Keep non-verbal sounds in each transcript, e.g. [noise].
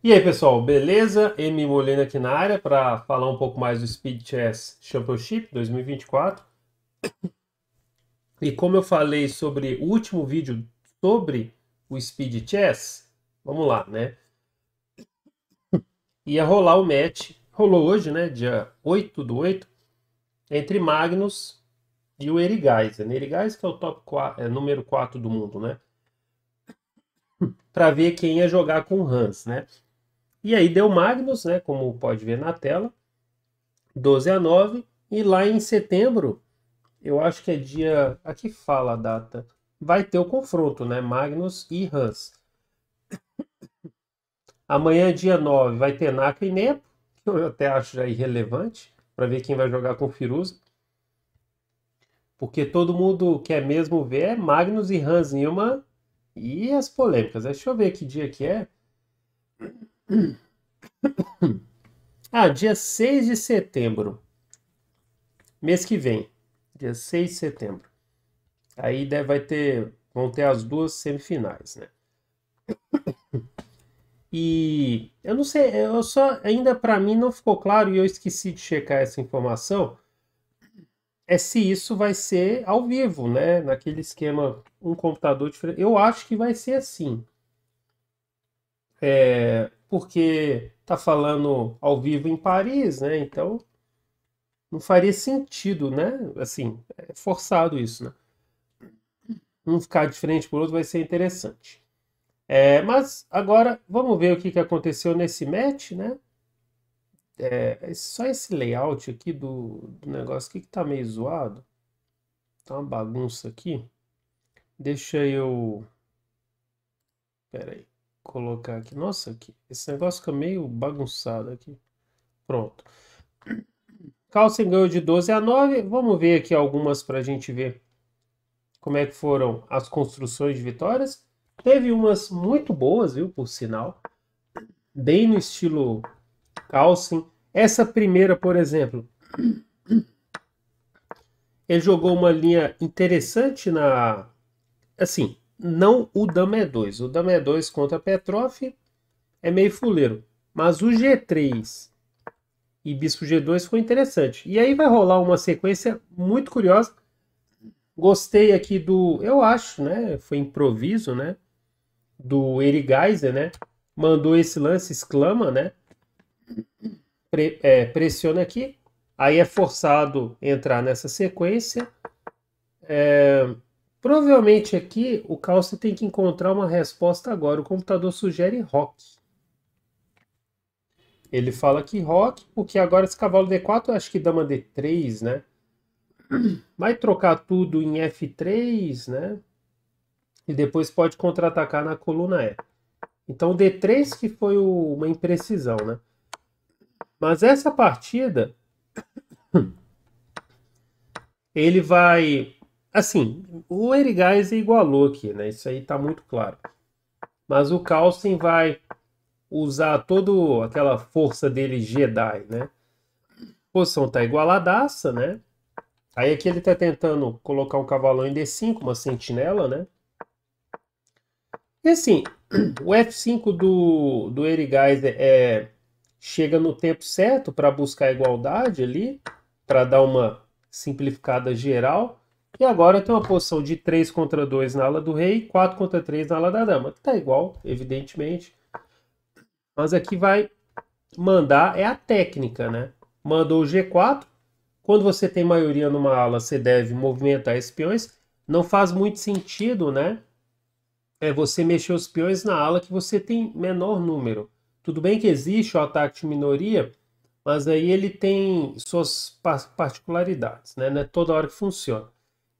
E aí, pessoal, beleza? M Molina aqui na área para falar um pouco mais do Speed Chess Championship 2024. E como eu falei sobre o último vídeo sobre o Speed Chess, vamos lá, né? Ia rolar o match, rolou hoje, né? Dia 8 do 8, entre Magnus e o Erigaiser. Erigaiser que é o top 4, é, número 4 do mundo, né? Para ver quem ia jogar com o Hans, né? E aí deu Magnus, né, como pode ver na tela, 12 a 9. E lá em setembro, eu acho que é dia. Aqui fala a data. Vai ter o confronto, né? Magnus e Hans. Amanhã, dia 9, vai ter Naka e Nepo, que eu até acho já irrelevante, para ver quem vai jogar com Firuza. Porque todo mundo quer mesmo ver é Magnus e Hans Nilman e as polêmicas. Deixa eu ver que dia que é. Ah, dia 6 de setembro. Mês que vem. Dia 6 de setembro. Aí deve, vai ter, vão ter as duas semifinais, né? E eu não sei, eu só ainda para mim não ficou claro e eu esqueci de checar essa informação. É se isso vai ser ao vivo, né? Naquele esquema um computador diferente. Eu acho que vai ser assim. É, porque tá falando ao vivo em Paris, né? Então não faria sentido, né? Assim, é forçado isso, né? Um ficar de frente por outro vai ser interessante. É, mas agora vamos ver o que, que aconteceu nesse match, né? É, só esse layout aqui do, do negócio aqui que tá meio zoado. Tá uma bagunça aqui. Deixa eu. Pera aí colocar aqui. Nossa, aqui, esse negócio fica meio bagunçado aqui. Pronto. Carlsen ganhou de 12 a 9. Vamos ver aqui algumas para a gente ver como é que foram as construções de vitórias. Teve umas muito boas, viu, por sinal. Bem no estilo Carlsen. Essa primeira, por exemplo, ele jogou uma linha interessante na... Assim, não o Dama E2. O Dama E2 contra Petrov é meio fuleiro. Mas o G3 e Bispo G2 foi interessante. E aí vai rolar uma sequência muito curiosa. Gostei aqui do, eu acho, né? Foi improviso, né? Do Eri Geiser, né? Mandou esse lance, exclama, né? Pre, é, pressiona aqui. Aí é forçado entrar nessa sequência. É, Provavelmente aqui o Calcio tem que encontrar uma resposta agora. O computador sugere rock. Ele fala que rock, porque agora esse cavalo D4 eu acho que dama D3, né? Vai trocar tudo em F3, né? E depois pode contra-atacar na coluna E. Então D3 que foi o, uma imprecisão, né? Mas essa partida [coughs] ele vai Assim, o Erigais igualou aqui, né? Isso aí tá muito claro. Mas o Carlsen vai usar toda aquela força dele Jedi, né? A posição tá igualadaça, né? Aí aqui ele tá tentando colocar um cavalão em D5, uma sentinela, né? E assim, [clears throat] o F5 do, do Erigais é, chega no tempo certo para buscar a igualdade ali, para dar uma simplificada geral. E agora tem uma posição de 3 contra 2 na ala do rei, 4 contra 3 na ala da dama. Que tá igual, evidentemente. Mas aqui vai mandar é a técnica, né? Mandou o G4. Quando você tem maioria numa ala, você deve movimentar esses peões. Não faz muito sentido, né? É você mexer os peões na ala que você tem menor número. Tudo bem que existe o ataque de minoria, mas aí ele tem suas particularidades, né? Não é toda hora que funciona.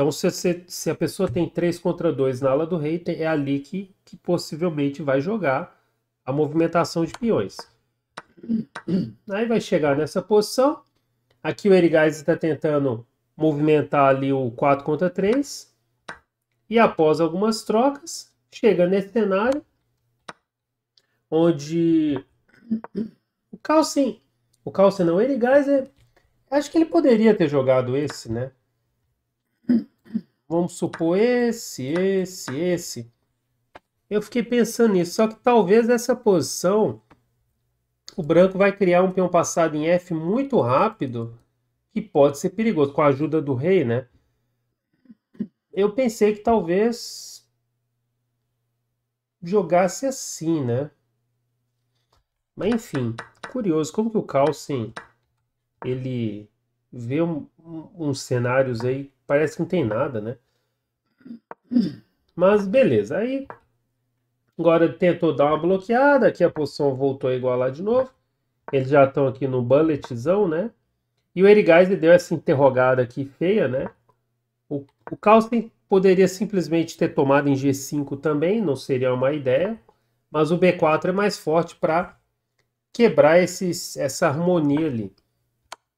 Então, se, se a pessoa tem 3 contra 2 na ala do rei, é ali que, que possivelmente vai jogar a movimentação de peões. [coughs] Aí vai chegar nessa posição. Aqui o Erigais está tentando movimentar ali o 4 contra 3. E após algumas trocas, chega nesse cenário onde o Carlsen, o Carlsen não, o Erigais, é, acho que ele poderia ter jogado esse, né? Vamos supor esse, esse, esse. Eu fiquei pensando nisso, só que talvez essa posição o branco vai criar um peão passado em F muito rápido, que pode ser perigoso, com a ajuda do rei, né? Eu pensei que talvez jogasse assim, né? Mas enfim, curioso, como que o Carlsen, ele vê um, uns cenários aí, parece que não tem nada, né? Mas beleza, aí agora tentou dar uma bloqueada, aqui a posição voltou a igualar de novo. Eles já estão aqui no bulletzão, né? E o Erigaiser deu essa interrogada aqui feia, né? O, o Carlsen poderia simplesmente ter tomado em G5 também, não seria uma ideia. Mas o B4 é mais forte para quebrar esses, essa harmonia ali.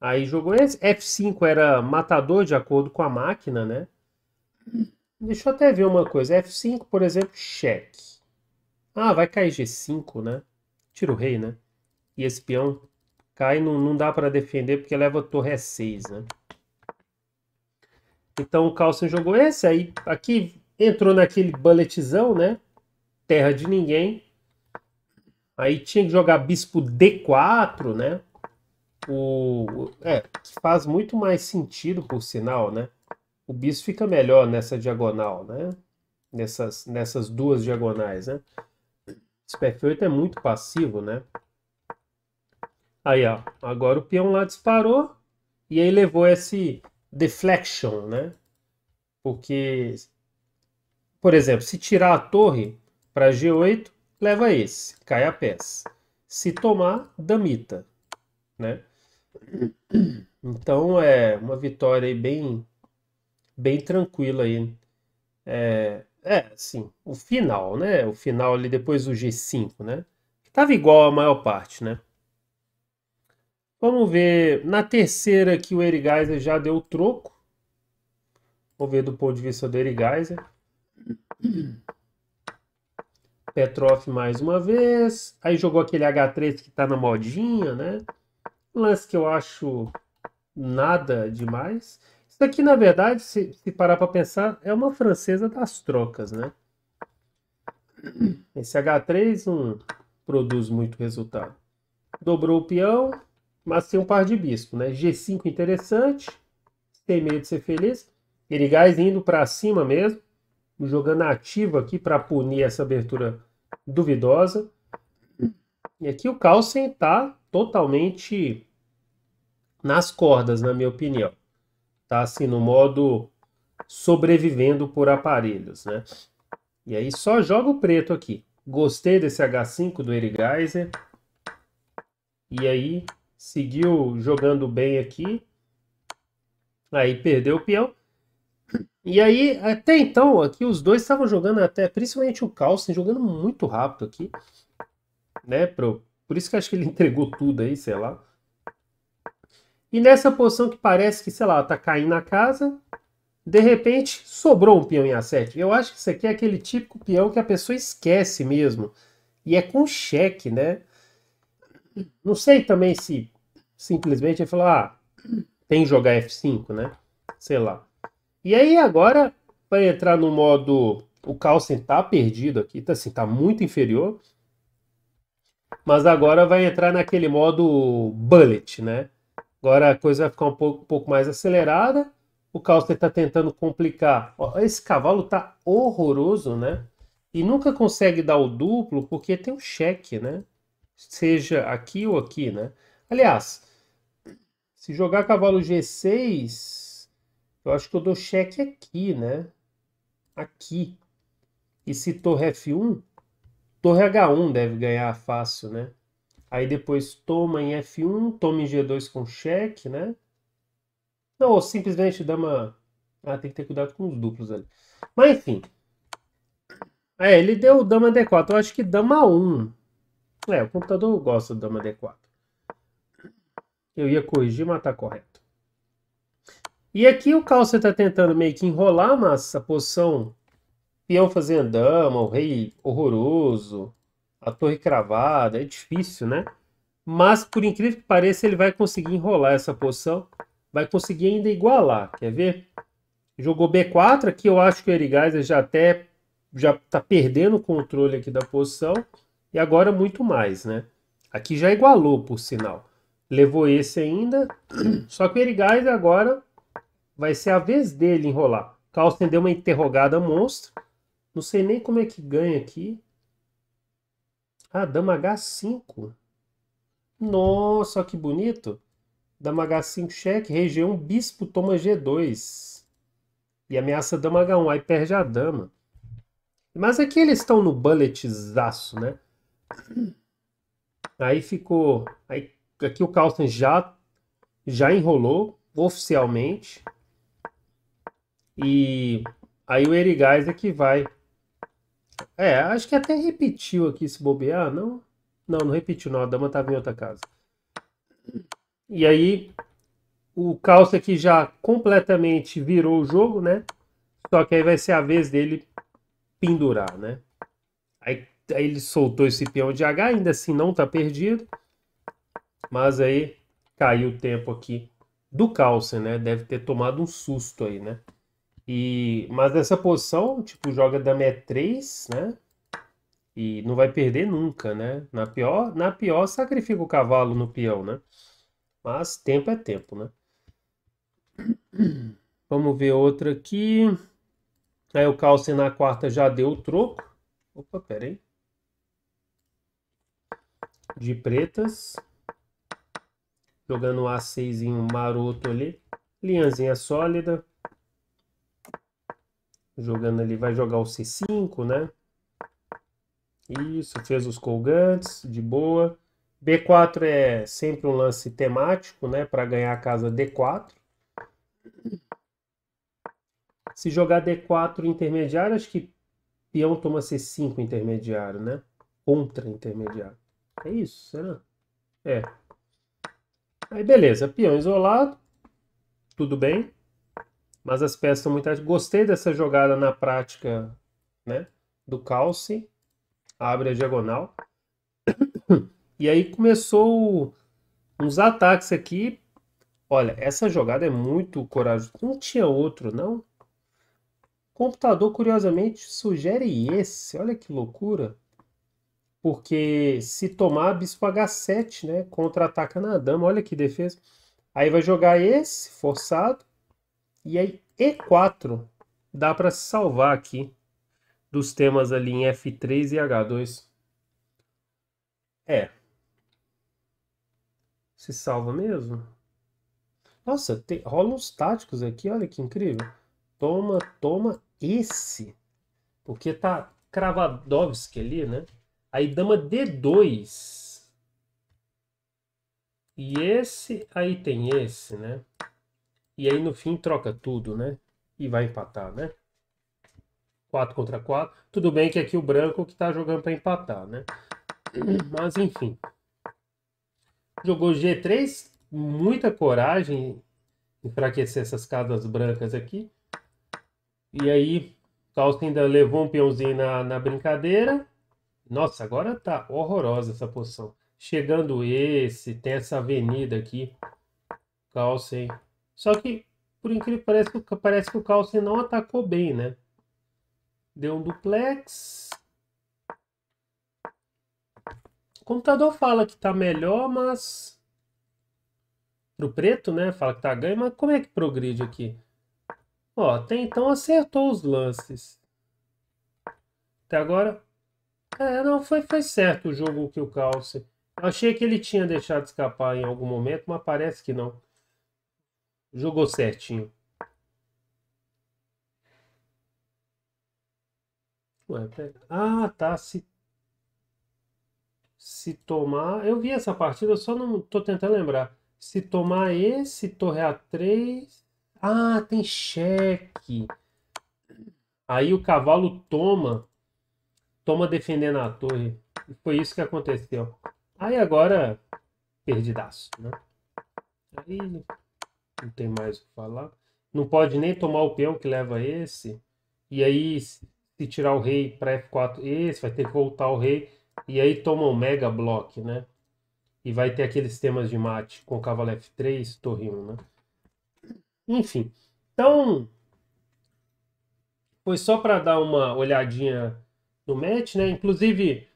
Aí jogou esse. F5 era matador de acordo com a máquina, né? Deixa eu até ver uma coisa. F5, por exemplo, cheque. Ah, vai cair G5, né? Tira o rei, né? E esse peão cai, não, não dá para defender porque leva a torre E6, né? Então o Carlsen jogou esse, aí aqui entrou naquele bulletzão, né? Terra de ninguém. Aí tinha que jogar bispo D4, né? O, é, faz muito mais sentido, por sinal, né? O bispo fica melhor nessa diagonal, né? Nessas, nessas duas diagonais, né? Esse F8 é muito passivo, né? Aí, ó. Agora o peão lá disparou e aí levou esse deflection, né? Porque, por exemplo, se tirar a torre para G8, leva esse, cai a peça. Se tomar, damita, né? Então é uma vitória bem, bem tranquila aí. É, é, assim, o final, né? O final ali depois do G5, né? Tava igual a maior parte, né? Vamos ver, na terceira que o Erigaiser já deu troco. Vamos ver do ponto de vista do Erigaiser. Petrov mais uma vez. Aí jogou aquele H3 que tá na modinha, né? Um lance que eu acho nada demais. Isso aqui, na verdade, se, se parar para pensar, é uma francesa das trocas, né? Esse H3 não produz muito resultado. Dobrou o peão, mas tem um par de bispo, né? G5 interessante, tem medo de ser feliz. Erigais indo para cima mesmo, jogando ativo aqui para punir essa abertura duvidosa. E aqui o Carlsen está totalmente nas cordas, na minha opinião. Tá assim no modo sobrevivendo por aparelhos, né? E aí só joga o preto aqui. Gostei desse H5 do Erigaiser. E aí seguiu jogando bem aqui. Aí perdeu o peão. E aí, até então, aqui os dois estavam jogando até, principalmente o Carlsen, jogando muito rápido aqui. Né, pro, por isso que acho que ele [laughs] entregou tudo aí, sei lá. E nessa posição que parece que, sei lá, tá caindo na casa, de repente sobrou um peão em A7. Eu acho que isso aqui é aquele típico peão que a pessoa esquece mesmo. E é com cheque, né? Não sei também se simplesmente ele falou, ah, tem que jogar F5, né? Sei lá. E aí agora vai entrar no modo. O Carlsen tá perdido aqui, tá assim, tá muito inferior. Mas agora vai entrar naquele modo bullet, né? Agora a coisa vai ficar um pouco, um pouco mais acelerada. O Carlsen está tentando complicar. Esse cavalo tá horroroso, né? E nunca consegue dar o duplo porque tem um cheque, né? Seja aqui ou aqui, né? Aliás, se jogar cavalo G6, eu acho que eu dou cheque aqui, né? Aqui. E se torre F1, torre H1 deve ganhar fácil, né? Aí depois toma em F1, toma em G2 com cheque, né? Não, ou simplesmente dama... Ah, tem que ter cuidado com os duplos ali. Mas enfim. É, ele deu dama D4. Eu acho que dama 1. É, o computador gosta do dama D4. Eu ia corrigir, mas tá correto. E aqui o Calça está tentando meio que enrolar, mas a posição peão fazendo dama, o rei horroroso, a torre cravada, é difícil, né? Mas, por incrível que pareça, ele vai conseguir enrolar essa posição, vai conseguir ainda igualar, quer ver? Jogou B4, aqui eu acho que o Erigaiser já até já está perdendo o controle aqui da posição, e agora muito mais, né? Aqui já igualou, por sinal. Levou esse ainda. [clears throat] Só que o Erigais agora vai ser a vez dele enrolar. Carlsen deu uma interrogada monstro. Não sei nem como é que ganha aqui. Ah, dama H5. Nossa, que bonito. Dama H5 cheque, região bispo toma G2. E ameaça dama H1, aí perde a dama. Mas aqui eles estão no bulletzaço, né? Aí ficou... Aí, aqui o Carlsen já, já enrolou oficialmente. E aí o Erigais é que vai. É, acho que até repetiu aqui se bobear, não? Não, não repetiu não, a dama estava em outra casa. E aí o Calça aqui já completamente virou o jogo, né? Só que aí vai ser a vez dele pendurar, né? Aí, aí ele soltou esse peão de H, ainda assim não tá perdido. Mas aí caiu o tempo aqui do Calça, né? Deve ter tomado um susto aí, né? E, mas nessa posição, tipo, joga dama E3, né? E não vai perder nunca, né? Na pior, na pior sacrifica o cavalo no peão, né? Mas tempo é tempo, né? [coughs] Vamos ver outra aqui. Aí o Calce na quarta já deu o troco. Opa, pera aí. De pretas. Jogando um A6 maroto ali. Linhazinha sólida. Jogando ali, vai jogar o C5, né? Isso, fez os colgantes, de boa. B4 é sempre um lance temático, né? Para ganhar a casa D4. Se jogar D4 intermediário, acho que peão toma C5 intermediário, né? Contra intermediário. É isso, será? É. Aí beleza, peão isolado. Tudo bem. Mas as peças são muito... Gostei dessa jogada na prática, né? Do calce. Abre a diagonal. [coughs] E aí começou uns ataques aqui. Olha, essa jogada é muito corajosa. Não tinha outro, não? Computador, curiosamente, sugere esse. Olha que loucura. Porque se tomar bispo H7, né? Contra-ataca na dama. Olha que defesa. Aí vai jogar esse, forçado. E aí E4. Dá para se salvar aqui dos temas ali em F3 e H2. É, se salva mesmo? Nossa, tem, rola uns táticos aqui, olha que incrível. Toma, toma esse. Porque tá Kravadovski ali, né? Aí dama D2. E esse, aí tem esse, né? E aí no fim troca tudo, né? E vai empatar, né? 4 contra 4. Tudo bem que aqui o branco que tá jogando para empatar, né? [clears throat] Mas enfim. Jogou G3, muita coragem, enfraquecer essas casas brancas aqui. E aí, Calça ainda levou um peãozinho na, na brincadeira. Nossa, agora tá horrorosa essa posição. Chegando esse, tem essa avenida aqui. Calcem. Só que, por incrível que pareça, parece que o Calcem não atacou bem, né? Deu um duplex. O computador fala que está melhor, mas pro preto, né? Fala que tá ganho, mas como é que progride aqui? Ó, até então acertou os lances. Até agora. É, não, foi, foi certo o jogo que o Calce. Eu achei que ele tinha deixado escapar em algum momento, mas parece que não. Jogou certinho. Ué, ah, tá. Se se tomar. Eu vi essa partida, só não tô tentando lembrar. Se tomar esse, torre A3. Ah, tem cheque. Aí o cavalo toma. Toma defendendo a torre. Foi isso que aconteceu. Aí agora, perdidaço, né? Aí não tem mais o que falar. Não pode nem tomar o peão que leva esse. E aí, se tirar o rei para F4, esse vai ter que voltar o rei. E aí toma um mega block, né? E vai ter aqueles temas de mate com cavalo F3, torre 1, né? Enfim, então foi só para dar uma olhadinha no match, né? Inclusive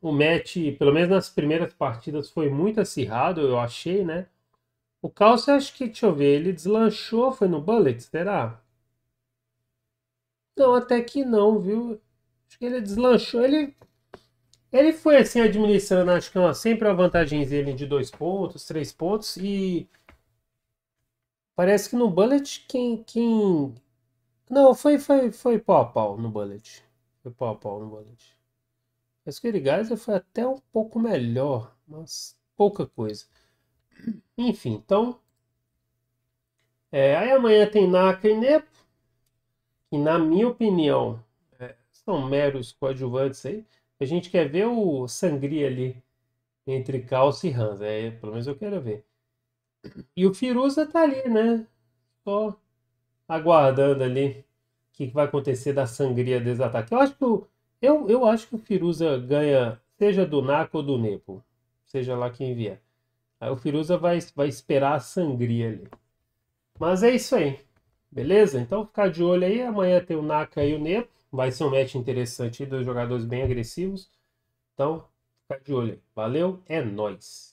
o match, pelo menos nas primeiras partidas, foi muito acirrado, eu achei, né? O Caos, acho que, deixa eu ver, ele deslanchou, foi no Bullet, será? Não, até que não, viu? Acho que ele deslanchou, ele ele foi assim administrando, acho que sempre a vantagem dele de dois pontos, três pontos e parece que no Bullet quem quem não foi foi foi pau a pau no Bullet, foi pau a pau no Bullet. Mas o Geyser foi até um pouco melhor, mas pouca coisa. Enfim, então é, aí amanhã tem Naka e Nepo, que na minha opinião é, são meros coadjuvantes aí. A gente quer ver o Sangria ali entre Calça e Hans. É, pelo menos eu quero ver. E o Firuza tá ali, né? Só aguardando ali o que vai acontecer da sangria desse ataque. Eu acho que o, eu, eu acho que o Firuza ganha, seja do Nako ou do Nepo, seja lá quem vier. Aí o Firuza vai, vai esperar a sangria ali. Mas é isso aí. Beleza? Então ficar de olho aí. Amanhã tem o Naka e o Nepo. Vai ser um match interessante, dois jogadores bem agressivos. Então, fica de olho aí. Valeu, é nóis!